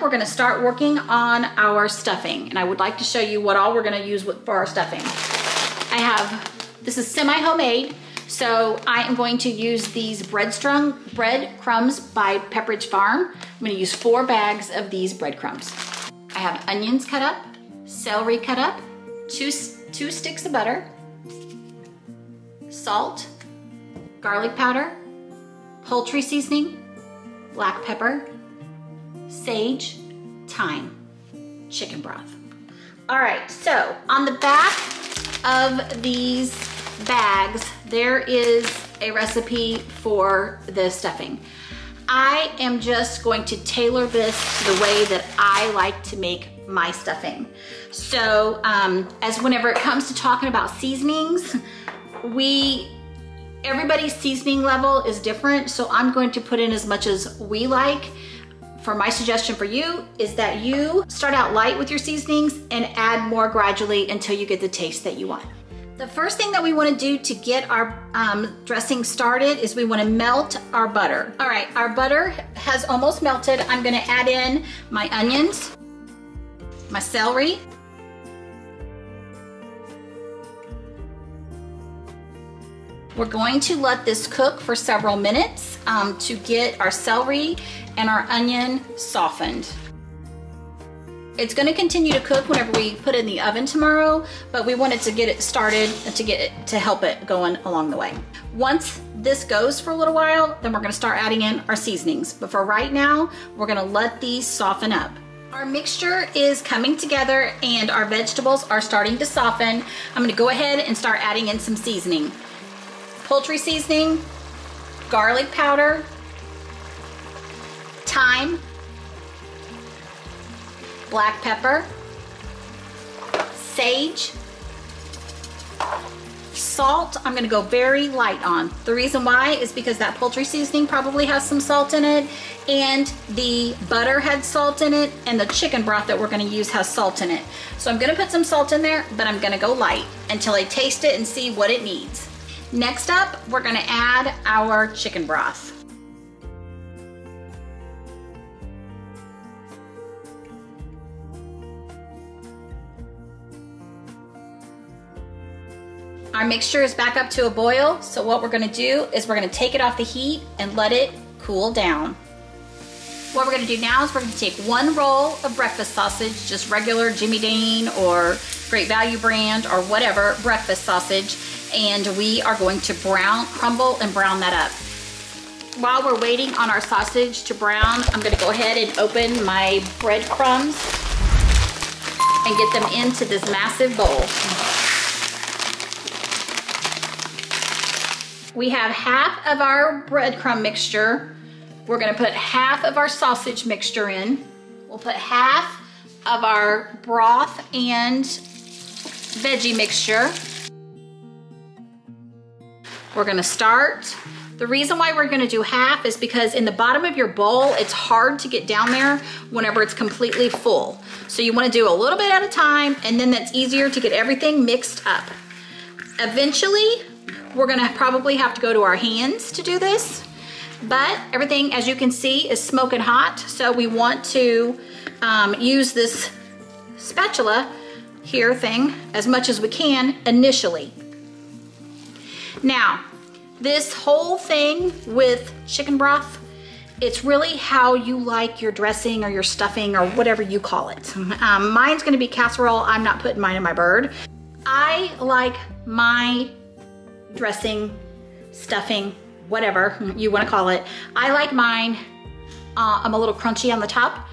We're gonna start working on our stuffing and I would like to show you what all we're gonna use for our stuffing. I have, this is semi-homemade, so I am going to use these breadstrung bread crumbs by Pepperidge Farm. I'm gonna use four bags of these breadcrumbs. I have onions cut up, celery cut up, two, two sticks of butter, salt, garlic powder, poultry seasoning, black pepper, sage, thyme, chicken broth. All right, so on the back of these bags, there is a recipe for the stuffing. I am just going to tailor this to the way that I like to make my stuffing. So um, as whenever it comes to talking about seasonings, we everybody's seasoning level is different. So I'm going to put in as much as we like. For my suggestion for you is that you start out light with your seasonings and add more gradually until you get the taste that you want. The first thing that we wanna do to get our um, dressing started is we wanna melt our butter. All right, our butter has almost melted. I'm gonna add in my onions, my celery, We're going to let this cook for several minutes um, to get our celery and our onion softened. It's gonna continue to cook whenever we put it in the oven tomorrow, but we wanted to get it started to get it to help it going along the way. Once this goes for a little while, then we're gonna start adding in our seasonings. But for right now, we're gonna let these soften up. Our mixture is coming together and our vegetables are starting to soften. I'm gonna go ahead and start adding in some seasoning. Poultry seasoning, garlic powder, thyme, black pepper, sage, salt I'm gonna go very light on. The reason why is because that poultry seasoning probably has some salt in it and the butter had salt in it and the chicken broth that we're gonna use has salt in it. So I'm gonna put some salt in there, but I'm gonna go light until I taste it and see what it needs. Next up, we're gonna add our chicken broth. Our mixture is back up to a boil, so what we're gonna do is we're gonna take it off the heat and let it cool down. What we're gonna do now is we're gonna take one roll of breakfast sausage, just regular Jimmy Dean or Great Value brand or whatever breakfast sausage, and we are going to brown, crumble and brown that up. While we're waiting on our sausage to brown, I'm gonna go ahead and open my breadcrumbs and get them into this massive bowl. We have half of our breadcrumb mixture. We're gonna put half of our sausage mixture in. We'll put half of our broth and veggie mixture. We're gonna start. The reason why we're gonna do half is because in the bottom of your bowl, it's hard to get down there whenever it's completely full. So you wanna do a little bit at a time and then that's easier to get everything mixed up. Eventually, we're gonna probably have to go to our hands to do this, but everything, as you can see, is smoking hot. So we want to um, use this spatula here thing as much as we can initially. Now, this whole thing with chicken broth, it's really how you like your dressing or your stuffing or whatever you call it. Um, mine's gonna be casserole. I'm not putting mine in my bird. I like my dressing, stuffing, whatever you wanna call it. I like mine, uh, I'm a little crunchy on the top.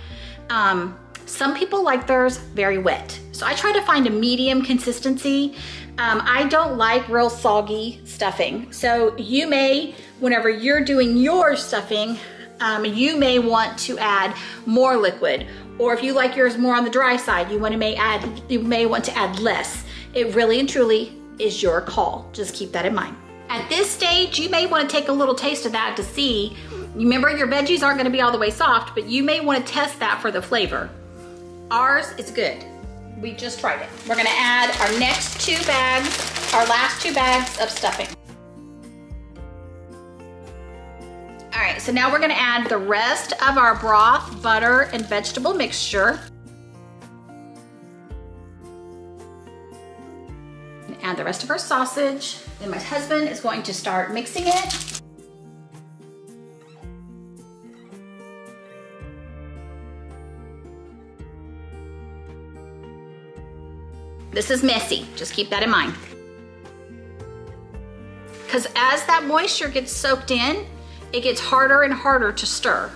Um, some people like theirs very wet. So I try to find a medium consistency. Um, I don't like real soggy stuffing. So you may, whenever you're doing your stuffing, um, you may want to add more liquid. Or if you like yours more on the dry side, you, want to may add, you may want to add less. It really and truly is your call. Just keep that in mind. At this stage, you may want to take a little taste of that to see. Remember, your veggies aren't going to be all the way soft, but you may want to test that for the flavor. Ours is good. We just tried it. We're gonna add our next two bags, our last two bags of stuffing. All right, so now we're gonna add the rest of our broth, butter, and vegetable mixture. The rest of our sausage. Then my husband is going to start mixing it. This is messy, just keep that in mind. Because as that moisture gets soaked in, it gets harder and harder to stir.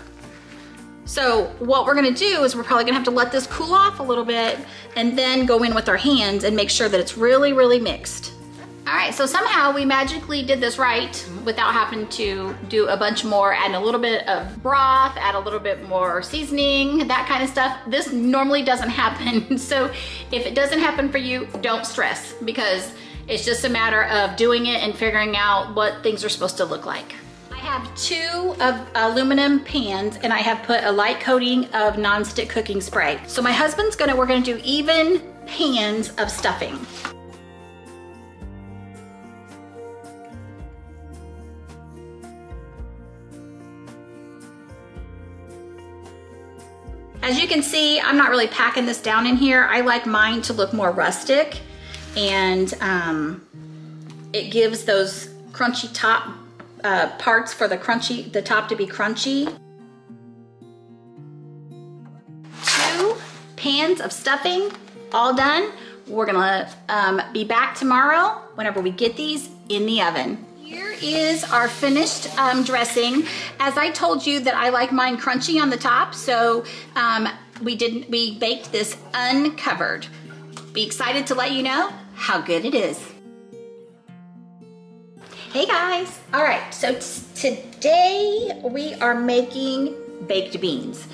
So what we're gonna do is we're probably gonna have to let this cool off a little bit and then go in with our hands and make sure that it's really, really mixed. All right, so somehow we magically did this right without having to do a bunch more, add a little bit of broth, add a little bit more seasoning, that kind of stuff. This normally doesn't happen. So if it doesn't happen for you, don't stress because it's just a matter of doing it and figuring out what things are supposed to look like. Have two of aluminum pans and I have put a light coating of nonstick cooking spray. So my husband's gonna, we're gonna do even pans of stuffing. As you can see, I'm not really packing this down in here. I like mine to look more rustic and um, it gives those crunchy top uh, parts for the crunchy, the top to be crunchy. Two pans of stuffing, all done. We're gonna um, be back tomorrow whenever we get these in the oven. Here is our finished um, dressing. As I told you that I like mine crunchy on the top, so um, we didn't we baked this uncovered. Be excited to let you know how good it is. Hey guys. All right, so today we are making baked beans.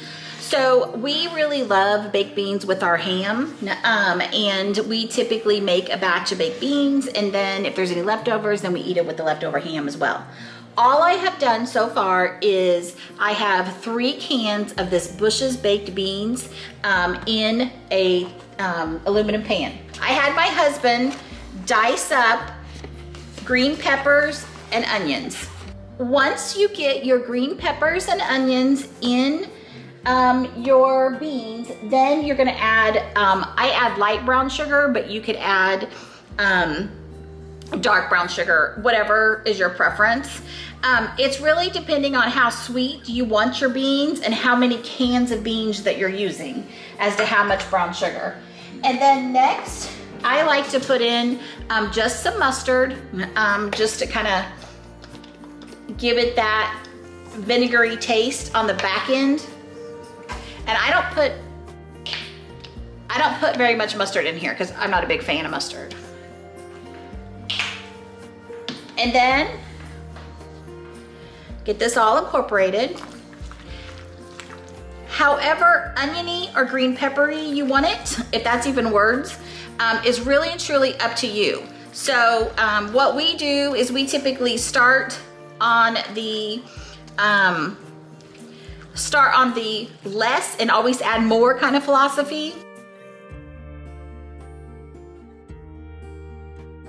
So we really love baked beans with our ham um, and we typically make a batch of baked beans and then if there's any leftovers then we eat it with the leftover ham as well. All I have done so far is I have three cans of this Bush's baked beans um, in a um, aluminum pan. I had my husband dice up green peppers and onions. Once you get your green peppers and onions in um, your beans, then you're gonna add, um, I add light brown sugar, but you could add um, dark brown sugar, whatever is your preference. Um, it's really depending on how sweet you want your beans and how many cans of beans that you're using as to how much brown sugar. And then next, I like to put in um, just some mustard, um, just to kind of give it that vinegary taste on the back end. And I don't put, I don't put very much mustard in here because I'm not a big fan of mustard. And then get this all incorporated. However oniony or green peppery you want it, if that's even words, um, is really and truly up to you. So um, what we do is we typically start on the um, start on the less and always add more kind of philosophy.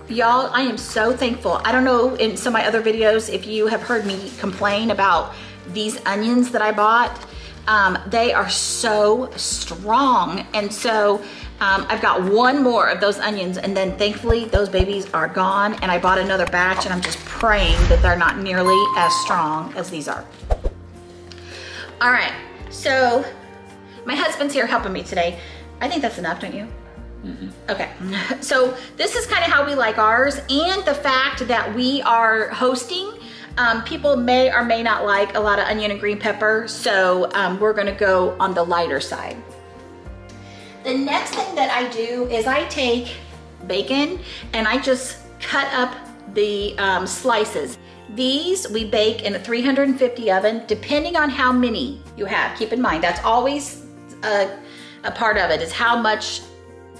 Y'all, I am so thankful. I don't know in some of my other videos if you have heard me complain about these onions that I bought. Um, they are so strong. And so um, I've got one more of those onions and then thankfully those babies are gone and I bought another batch and I'm just praying that they're not nearly as strong as these are. All right, so my husband's here helping me today. I think that's enough, don't you? Mm -mm. Okay, so this is kind of how we like ours and the fact that we are hosting, um, people may or may not like a lot of onion and green pepper, so um, we're gonna go on the lighter side. The next thing that I do is I take bacon and I just cut up the um, slices. These we bake in a 350 oven, depending on how many you have. Keep in mind, that's always a, a part of it, is how much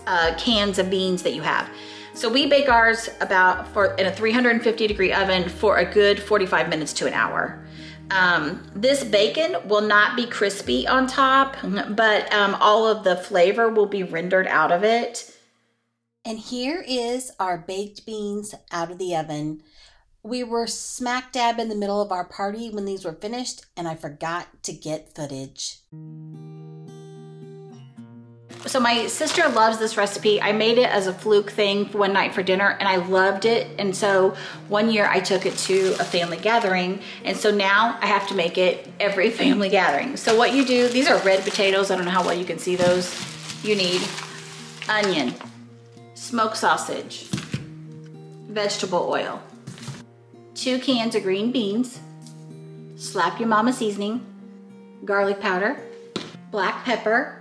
uh, cans of beans that you have. So we bake ours about for in a 350 degree oven for a good 45 minutes to an hour. Um, this bacon will not be crispy on top, but um, all of the flavor will be rendered out of it. And here is our baked beans out of the oven. We were smack dab in the middle of our party when these were finished, and I forgot to get footage. So my sister loves this recipe. I made it as a fluke thing one night for dinner and I loved it. And so one year I took it to a family gathering. And so now I have to make it every family gathering. So what you do, these are red potatoes. I don't know how well you can see those. You need onion, smoked sausage, vegetable oil, two cans of green beans, slap your mama seasoning, garlic powder, black pepper,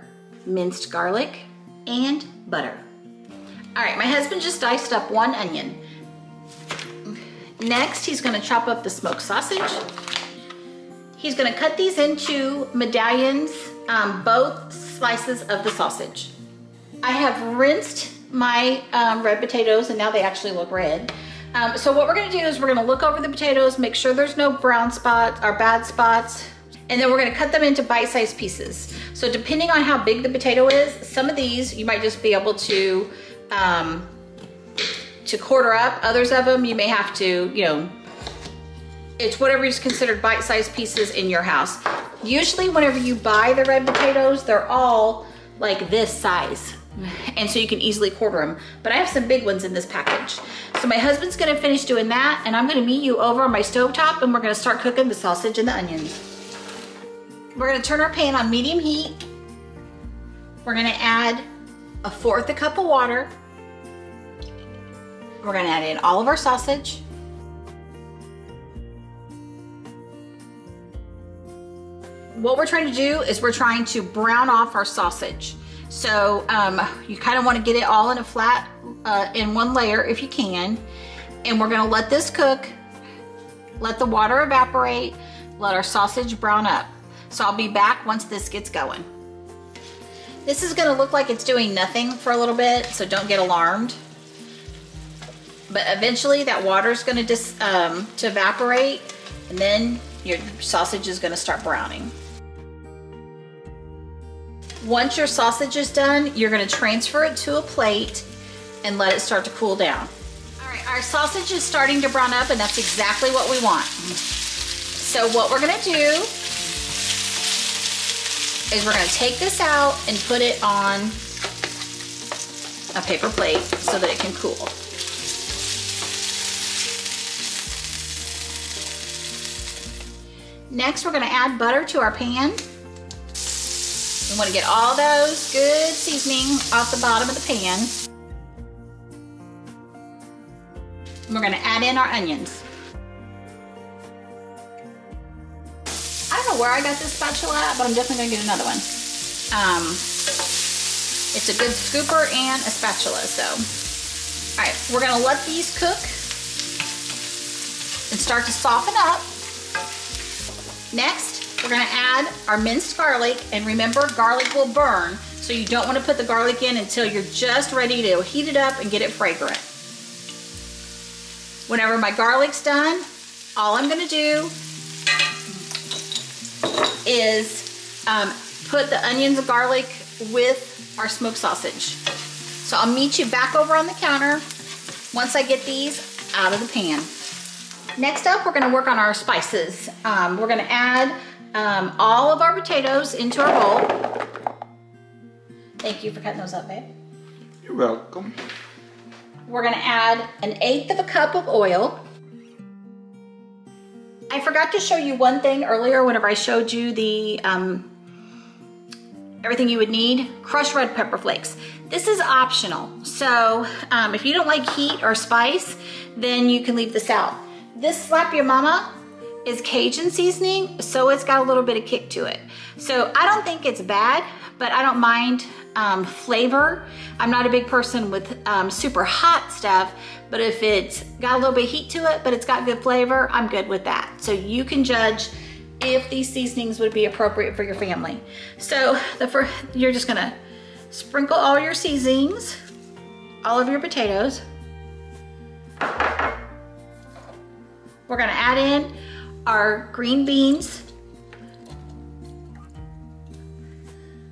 minced garlic, and butter. All right, my husband just diced up one onion. Next, he's gonna chop up the smoked sausage. He's gonna cut these into medallions, um, both slices of the sausage. I have rinsed my um, red potatoes and now they actually look red. Um, so what we're gonna do is we're gonna look over the potatoes, make sure there's no brown spots or bad spots, and then we're gonna cut them into bite-sized pieces. So depending on how big the potato is, some of these you might just be able to um, to quarter up. Others of them you may have to, you know, it's whatever is considered bite-sized pieces in your house. Usually whenever you buy the red potatoes, they're all like this size. And so you can easily quarter them. But I have some big ones in this package. So my husband's gonna finish doing that and I'm gonna meet you over on my stove top and we're gonna start cooking the sausage and the onions. We're gonna turn our pan on medium heat. We're gonna add a fourth a cup of water. We're gonna add in all of our sausage. What we're trying to do is we're trying to brown off our sausage. So um, you kind of want to get it all in a flat, uh, in one layer if you can. And we're gonna let this cook, let the water evaporate, let our sausage brown up. So I'll be back once this gets going. This is gonna look like it's doing nothing for a little bit, so don't get alarmed. But eventually that water is gonna just um, to evaporate and then your sausage is gonna start browning. Once your sausage is done, you're gonna transfer it to a plate and let it start to cool down. All right, our sausage is starting to brown up and that's exactly what we want. So what we're gonna do is we're gonna take this out and put it on a paper plate so that it can cool. Next, we're gonna add butter to our pan. We wanna get all those good seasoning off the bottom of the pan. And we're gonna add in our onions. Where I got this spatula at, but I'm definitely gonna get another one. Um, it's a good scooper and a spatula, so. All right, we're gonna let these cook and start to soften up. Next, we're gonna add our minced garlic, and remember, garlic will burn, so you don't wanna put the garlic in until you're just ready to heat it up and get it fragrant. Whenever my garlic's done, all I'm gonna do is um, put the onions and garlic with our smoked sausage. So I'll meet you back over on the counter once I get these out of the pan. Next up, we're gonna work on our spices. Um, we're gonna add um, all of our potatoes into our bowl. Thank you for cutting those up, babe. You're welcome. We're gonna add an eighth of a cup of oil. I forgot to show you one thing earlier whenever I showed you the um, everything you would need, crushed red pepper flakes. This is optional. So um, if you don't like heat or spice, then you can leave this out. This Slap Your Mama is Cajun seasoning, so it's got a little bit of kick to it. So I don't think it's bad, but I don't mind um, flavor. I'm not a big person with um, super hot stuff, but if it's got a little bit of heat to it, but it's got good flavor, I'm good with that. So you can judge if these seasonings would be appropriate for your family. So the first, you're just gonna sprinkle all your seasonings, all of your potatoes. We're gonna add in our green beans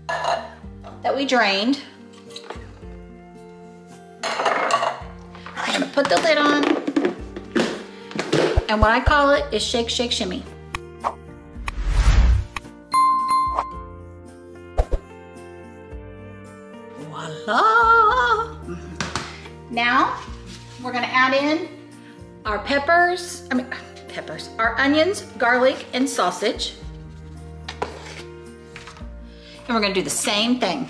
that we drained. I'm gonna put the lid on. And what I call it is shake, shake, shimmy. Voila! Mm-hmm. Now, we're gonna add in our peppers, I mean, peppers, our onions, garlic, and sausage. And we're gonna do the same thing.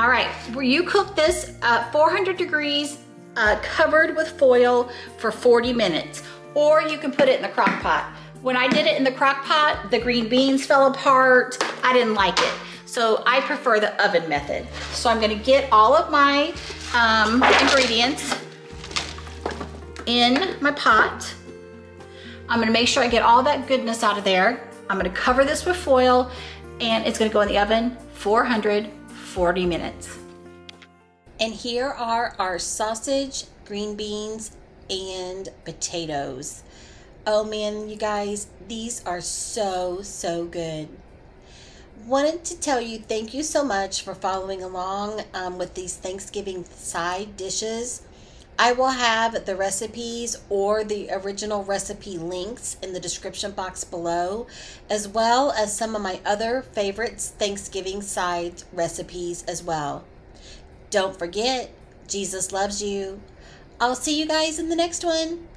All right, you cook this at 400 degrees, uh, covered with foil for 40 minutes, or you can put it in the crock pot. When I did it in the crock pot, the green beans fell apart. I didn't like it. So I prefer the oven method. So I'm gonna get all of my um, ingredients in my pot. I'm gonna make sure I get all that goodness out of there. I'm gonna cover this with foil and it's gonna go in the oven 440 minutes. And here are our sausage, green beans, and potatoes. Oh man, you guys, these are so, so good. Wanted to tell you thank you so much for following along um, with these Thanksgiving side dishes. I will have the recipes or the original recipe links in the description box below, as well as some of my other favorites Thanksgiving side recipes as well. Don't forget, Jesus loves you. I'll see you guys in the next one.